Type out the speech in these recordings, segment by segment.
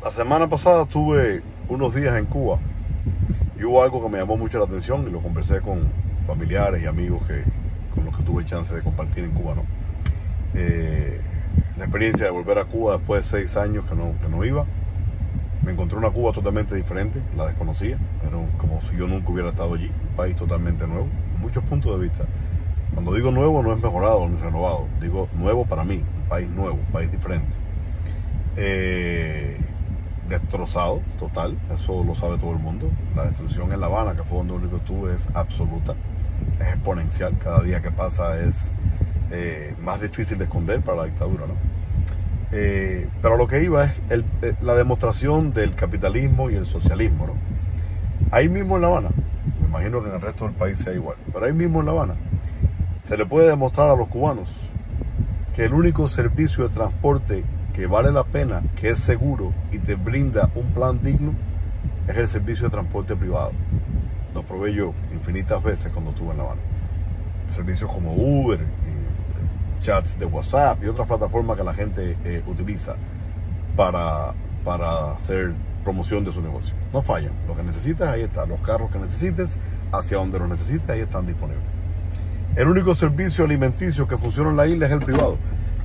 La semana pasada tuve unos días en Cuba y hubo algo que me llamó mucho la atención y lo conversé con familiares y amigos que, con los que tuve chance de compartir en Cuba. ¿no? Eh, la experiencia de volver a Cuba después de seis años que no, que no iba. Me encontré una Cuba totalmente diferente, la desconocía, era como si yo nunca hubiera estado allí, un país totalmente nuevo, muchos puntos de vista. Cuando digo nuevo no es mejorado ni renovado, digo nuevo para mí, un país nuevo, un país diferente. Eh, destrozado, total, eso lo sabe todo el mundo. La destrucción en La Habana, que fue donde único estuve, es absoluta, es exponencial. Cada día que pasa es eh, más difícil de esconder para la dictadura, ¿no? Eh, pero lo que iba es el, eh, la demostración del capitalismo y el socialismo, ¿no? Ahí mismo en La Habana, me imagino que en el resto del país sea igual, pero ahí mismo en La Habana se le puede demostrar a los cubanos que el único servicio de transporte que vale la pena, que es seguro y te brinda un plan digno, es el servicio de transporte privado. Lo probé yo infinitas veces cuando estuve en La Habana. Servicios como Uber, y chats de WhatsApp y otras plataformas que la gente eh, utiliza para, para hacer promoción de su negocio. No fallan. Lo que necesitas, ahí está. Los carros que necesites, hacia donde los necesites, ahí están disponibles. El único servicio alimenticio que funciona en la isla es el privado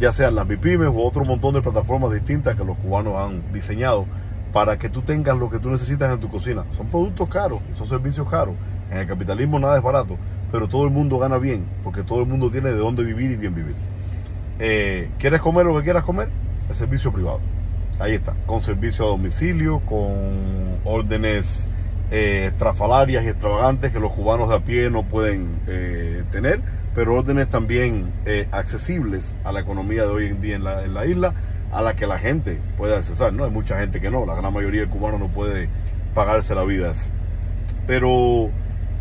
ya sean las MIPIMES u otro montón de plataformas distintas que los cubanos han diseñado para que tú tengas lo que tú necesitas en tu cocina. Son productos caros y son servicios caros. En el capitalismo nada es barato, pero todo el mundo gana bien, porque todo el mundo tiene de dónde vivir y bien vivir. Eh, ¿Quieres comer lo que quieras comer? El servicio privado. Ahí está, con servicio a domicilio, con órdenes eh, y extravagantes que los cubanos de a pie no pueden eh, tener pero órdenes también eh, accesibles a la economía de hoy en día en la, en la, isla, a la que la gente puede accesar, ¿no? Hay mucha gente que no, la gran mayoría de cubanos no puede pagarse la vida así. Pero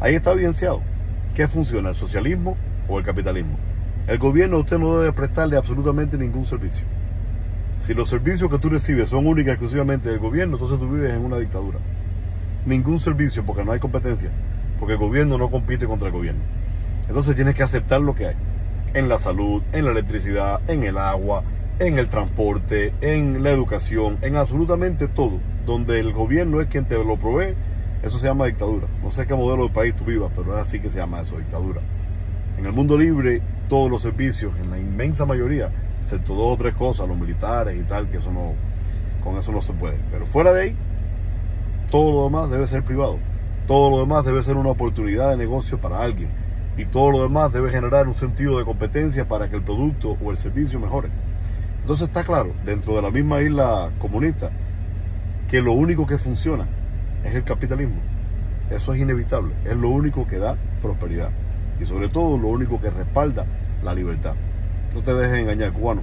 ahí está evidenciado. ¿Qué funciona, el socialismo o el capitalismo? El gobierno usted no debe prestarle absolutamente ningún servicio. Si los servicios que tú recibes son únicos exclusivamente del gobierno, entonces tú vives en una dictadura. Ningún servicio porque no hay competencia, porque el gobierno no compite contra el gobierno. Entonces tienes que aceptar lo que hay. En la salud, en la electricidad, en el agua, en el transporte, en la educación, en absolutamente todo. Donde el gobierno es quien te lo provee, eso se llama dictadura. No sé qué modelo de país tú vivas, pero es así que se llama eso, dictadura. En el mundo libre, todos los servicios, en la inmensa mayoría, excepto dos o tres cosas, los militares y tal, que eso no, con eso no se puede. Pero fuera de ahí, todo lo demás debe ser privado. Todo lo demás debe ser una oportunidad de negocio para alguien y todo lo demás debe generar un sentido de competencia para que el producto o el servicio mejore. Entonces está claro, dentro de la misma isla comunista, que lo único que funciona es el capitalismo. Eso es inevitable, es lo único que da prosperidad y sobre todo lo único que respalda la libertad. No te dejes engañar, cubano.